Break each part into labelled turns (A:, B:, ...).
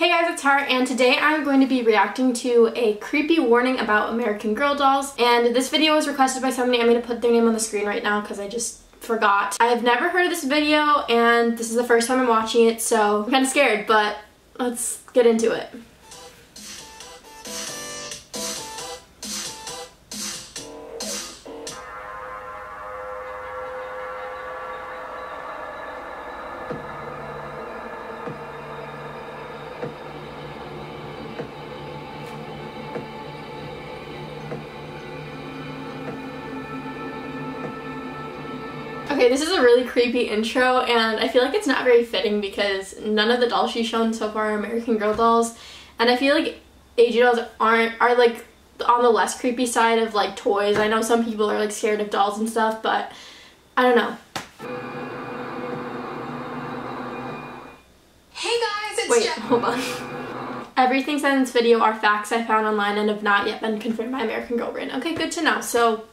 A: Hey guys, it's Tara, and today I'm going to be reacting to a creepy warning about American Girl dolls. And this video was requested by somebody. I'm going to put their name on the screen right now because I just forgot. I've never heard of this video, and this is the first time I'm watching it, so I'm kind of scared, but let's get into it. Okay, this is a really creepy intro and I feel like it's not very fitting because none of the dolls she's shown so far are American Girl dolls and I feel like AG dolls aren't are like on the less creepy side of like toys. I know some people are like scared of dolls and stuff, but I don't know.
B: Hey guys, it's
A: Wait, hold on. Everything said in this video are facts I found online and have not yet been confirmed by American Girl brand. Okay, good to know. So,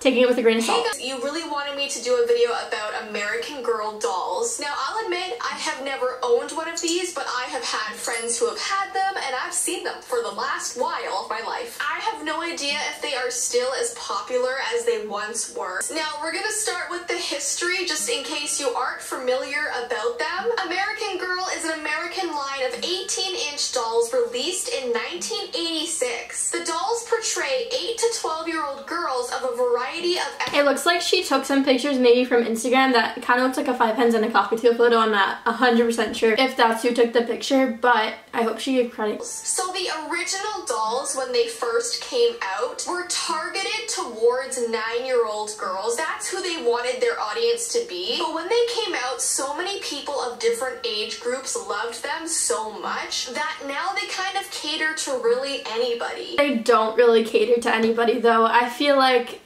A: taking it with a grain of
B: Hey
A: salt.
B: guys, you really wanted me to do a video about American Girl dolls. Now, I'll admit, I have never owned one of these, but I have had friends who have had them, and I've seen them for the last while of my life. I have no idea if they are still as popular as they once were. Now, we're gonna start with the history, just in case you aren't familiar about them. American Girl is an American line of 18-inch dolls released in 1986. The dolls portray 8 to 12-year-old girls of a variety of
A: It looks like she took some pictures maybe from Instagram that kind of looks like a five pens and a cockatiel photo. I'm not 100% sure if that's who took the picture, but I hope she gave credit.
B: So the original dolls, when they first came out, were targeted towards nine-year-old girls. That's who they wanted their audience to be. But when they came out, so many people of different age groups loved them so much that now they kind of cater to really anybody.
A: They don't really cater to anybody though. I feel like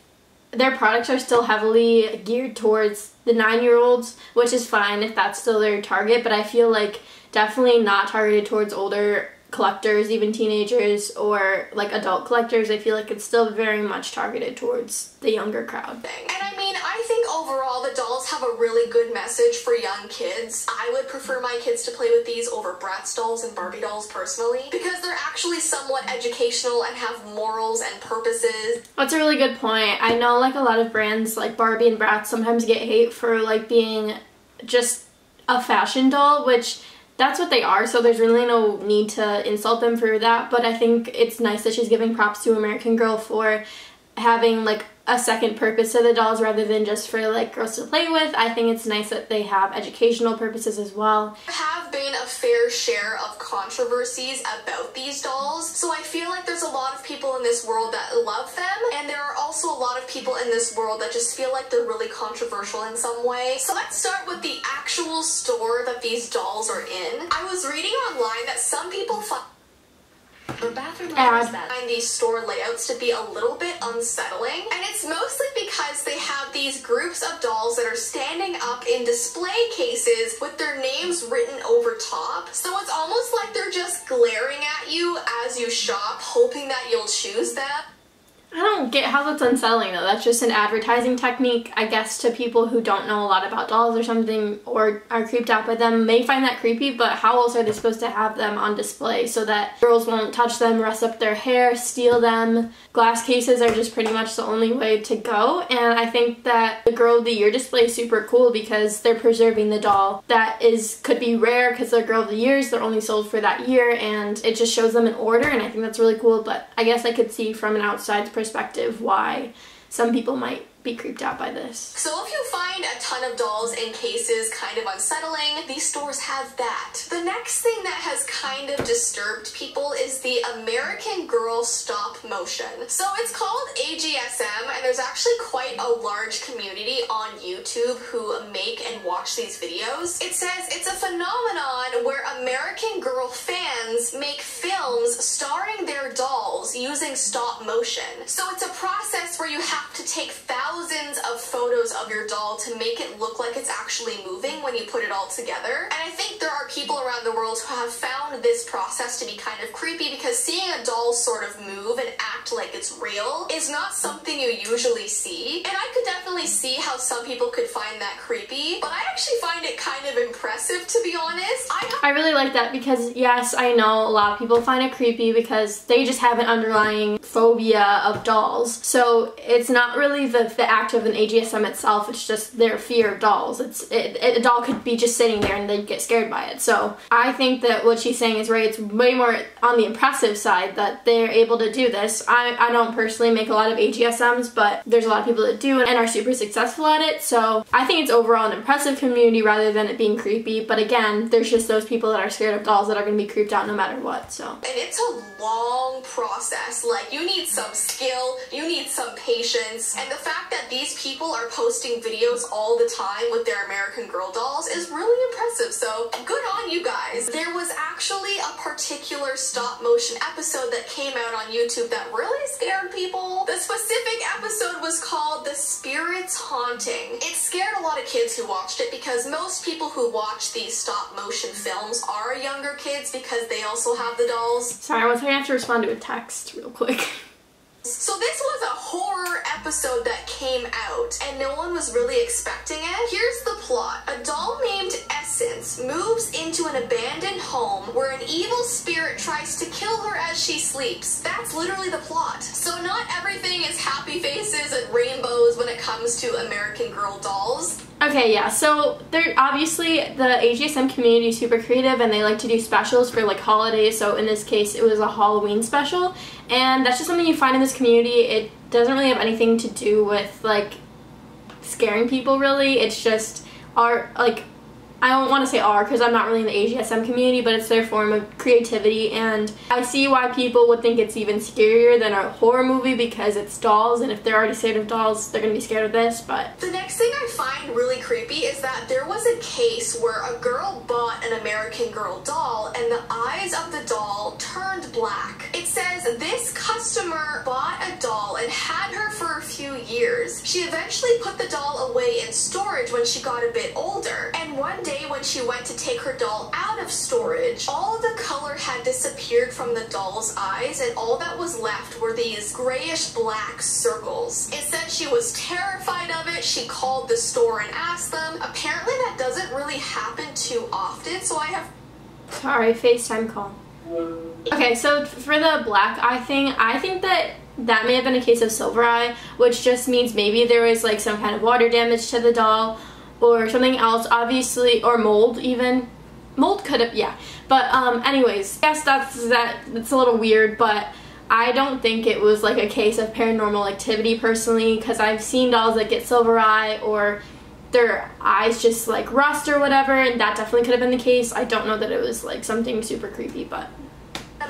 A: their products are still heavily geared towards the nine-year-olds, which is fine if that's still their target, but I feel like definitely not targeted towards older collectors, even teenagers or like adult collectors. I feel like it's still very much targeted towards the younger crowd.
B: And I mean, I think overall the dolls have a really good message for young kids. I would prefer my kids to play with these over Bratz dolls and Barbie dolls personally because they're actually somewhat educational and have morals and purposes.
A: That's a really good point. I know like a lot of brands like Barbie and Bratz sometimes get hate for like being just a fashion doll, which that's what they are, so there's really no need to insult them for that, but I think it's nice that she's giving props to American Girl for having like a second purpose to the dolls rather than just for like girls to play with. I think it's nice that they have educational purposes as well.
B: There have been a fair share of controversies about these dolls, so I feel like there's a lot of people in this world that love them, and there are also a lot of people in this world that just feel like they're really controversial in some way. So let's start with the actual store that these dolls are in. I was reading online that some people find
C: For bathroom
A: Ad.
C: items that
B: find these store layouts to be a little bit unsettling, and it's mostly because they have these groups of dolls that are standing up in display cases with their names written over top. So it's almost like they're just glaring at you as you shop, hoping that you'll choose them.
A: I don't get how that's unsettling though. That's just an advertising technique, I guess, to people who don't know a lot about dolls or something or are creeped out by them may find that creepy, but how else are they supposed to have them on display so that girls won't touch them, rust up their hair, steal them? Glass cases are just pretty much the only way to go, and I think that the Girl of the Year display is super cool because they're preserving the doll that is could be rare because they're Girl of the Years, they're only sold for that year, and it just shows them in order, and I think that's really cool, but I guess I could see from an outside perspective why some people might be creeped out by this.
B: So if you find a ton of dolls in cases kind of unsettling, these stores have that. The next thing that has kind of disturbed people is the American Girl stop motion. So it's called AGSM and there's actually quite a large community on YouTube who make and watch these videos. It says it's a phenomenon where American Girl fans make films starring their dolls using stop motion. So it's a process where you have to take thousands of photos of your doll to make it look like it's actually moving when you put it all together. And I think there are people around the world who have found this process to be kind of creepy because seeing a doll sort of move and act like it's real is not something you usually see. And I could definitely see how some people could find that creepy, but I actually find it kind of impressive to be honest. I,
A: really like that because yes, I know a lot of people find it creepy because they just have an underlying phobia of dolls. So it's not really the, the act of an AGSM itself, it's just their fear of dolls. It's it, it, A doll could be just sitting there and they'd get scared by it. So I think that what she's saying is right. It's way more on the impressive side that they're able to do this. I, I don't personally make a lot of AGSMs, but there's a lot of people that do and are super successful at it. So I think it's overall an impressive community rather than it being creepy. But again, there's just those people that are scared of dolls that are going to be creeped out no matter what. So
B: and it's a long process. Like you need some skill, you need some patience, and the fact that these people are posting videos all the time with their American Girl dolls is really impressive. So good on you guys. There was actually a particular stop motion episode that came out on YouTube that really scared people. The specific episode was called The Spirits Haunting. It scared a lot of kids who watched it because most people who watch these stop motion films are younger kids because they also have the dolls.
A: Sorry, I was gonna have to respond to a text real quick.
B: So this was a horror episode that came out and no one was really expecting it. Here's the plot. A doll named Essence moves into an abandoned home where an evil spirit tries to kill her as she sleeps. That's literally the plot. So not everything is happy faces comes to American Girl dolls.
A: Okay, yeah, so they're obviously the AGSM community is super creative and they like to do specials for like holidays. So in this case, it was a Halloween special, and that's just something you find in this community. It doesn't really have anything to do with like scaring people, really. It's just art, like I don't want to say are because I'm not really in the AGSM community, but it's their form of creativity, and I see why people would think it's even scarier than a horror movie because it's dolls, and if they're already scared of dolls, they're gonna be scared of this. But
B: the next thing I find really creepy is that there was a case where a girl bought an American Girl doll, and the eyes of the doll turned black. It says this customer bought a doll and had years. She eventually put the doll away in storage when she got a bit older, and one day when she went to take her doll out of storage, all the color had disappeared from the doll's eyes and all that was left were these grayish black circles. It said she was terrified of it. She called the store and asked them. Apparently that doesn't really happen too often, so I have...
A: Sorry, FaceTime call. Okay, so for the black eye thing, I think that that may have been a case of silver eye, which just means maybe there was like some kind of water damage to the doll or something else, obviously, or mold even. Mold could have, yeah. But um, anyways, yes, that's that. It's a little weird, but I don't think it was like a case of paranormal activity personally, because I've seen dolls that get silver eye or their eyes just like rust or whatever, and that definitely could have been the case. I don't know that it was like something super creepy, but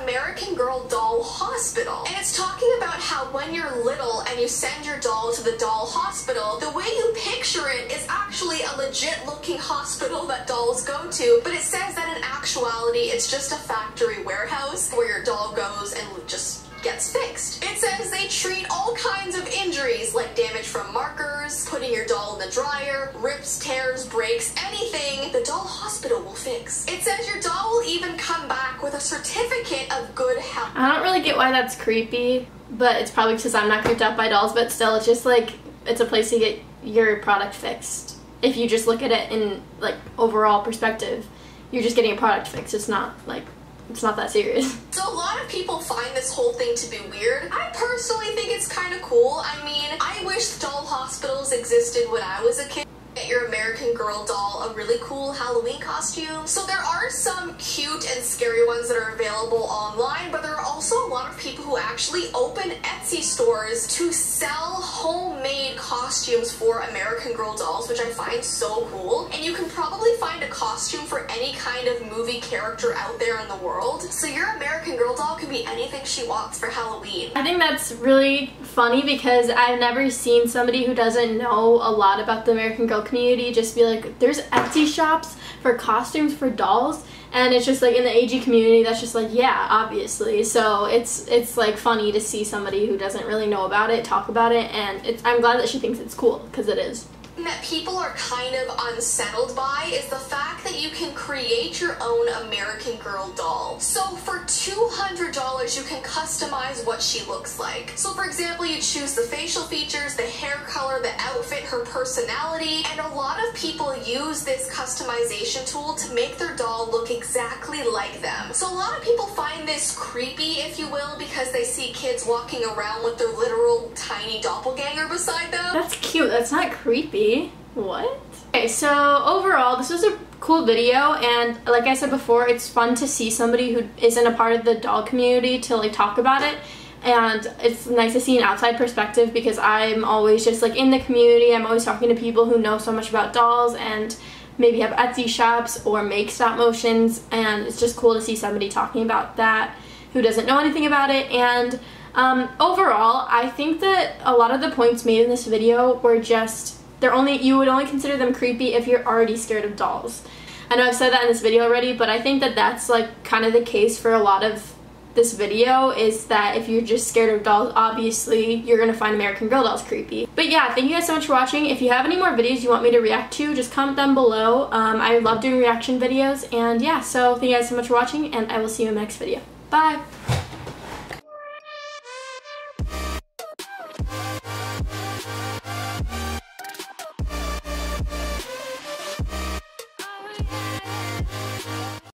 B: American Girl Doll Hospital. And it's talking about how when you're little and you send your doll to the doll hospital, the way you picture it is actually a legit looking hospital that dolls go to, but it says that in actuality it's just a factory warehouse where your doll goes and just gets fixed. It says they treat all kinds of injuries like damage from markers, putting your doll in the dryer, rips, tears, breaks, anything the doll hospital will fix. It says your doll will even come back with a certificate of good health.
A: I don't really get why that's creepy, but it's probably because I'm not creeped out by dolls, but still it's just like it's a place to get your product fixed. If you just look at it in like overall perspective, you're just getting a product fixed. It's not like it's not that serious.
B: So a lot of people find this whole thing to be weird. I personally think it's kind of cool. I mean, I wish doll hospitals existed when I was a kid. Get your American Girl doll a really cool Halloween costume. So there are some cute and scary ones that are available online, but there are also a lot of people who actually open Etsy stores to sell homemade costumes for American Girl dolls, which I find so cool. And you can probably find a costume for any kind of movie character out there in the world. So your American Girl doll can be anything she wants for Halloween.
A: I think that's really funny because I've never seen somebody who doesn't know a lot about the American Girl community just be like, there's Etsy shops for costumes for dolls and it's just like in the AG community that's just like yeah obviously. So it's it's like funny to see somebody who doesn't really know about it talk about it and it's I'm glad that she thinks it's cool because it is
B: that people are kind of unsettled by is the fact that you can create your own American Girl doll. So for $200, you can customize what she looks like. So for example, you choose the facial features, the hair color, the outfit, her personality, and a lot of people use this customization tool to make their doll look exactly like them. So a lot of people find this creepy, if you will, because they see kids walking around with their literal tiny doppelganger beside them.
A: That's cute. That's not creepy. What? Okay, so overall, this was a cool video, and like I said before, it's fun to see somebody who isn't a part of the doll community to like talk about it. And it's nice to see an outside perspective because I'm always just like in the community. I'm always talking to people who know so much about dolls and maybe have Etsy shops or make stop motions. And it's just cool to see somebody talking about that who doesn't know anything about it. And um, overall, I think that a lot of the points made in this video were just they're only you would only consider them creepy if you're already scared of dolls. I know I've said that in this video already, but I think that that's like kind of the case for a lot of this video is that if you're just scared of dolls, obviously you're gonna find American Girl dolls creepy. But yeah, thank you guys so much for watching. If you have any more videos you want me to react to, just comment down below. Um, I love doing reaction videos, and yeah, so thank you guys so much for watching, and I will see you in the next video. Bye!